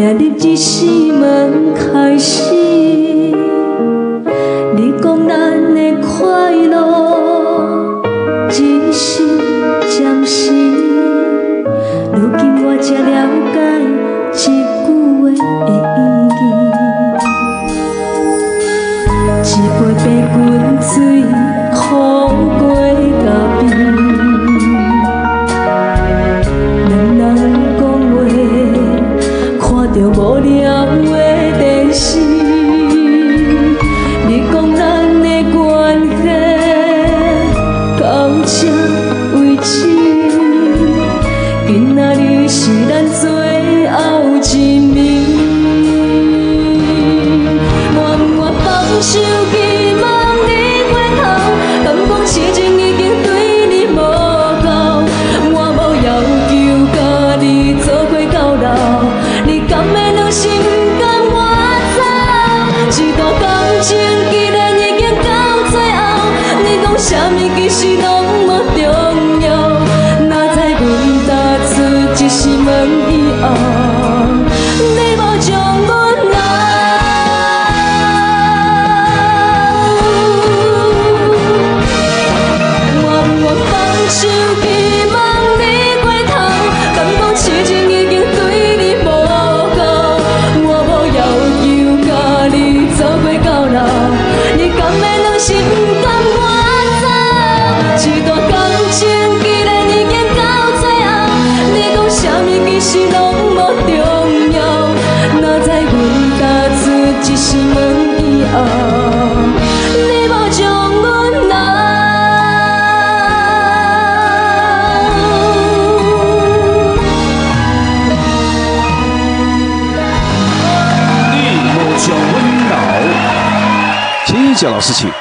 今日一时门开始。着无聊的电视你讲咱的关系到这为止今仔日是咱主是那么重要。哪知我打出一扇门以后，你无将我留，你无将我留。请一杰老师请。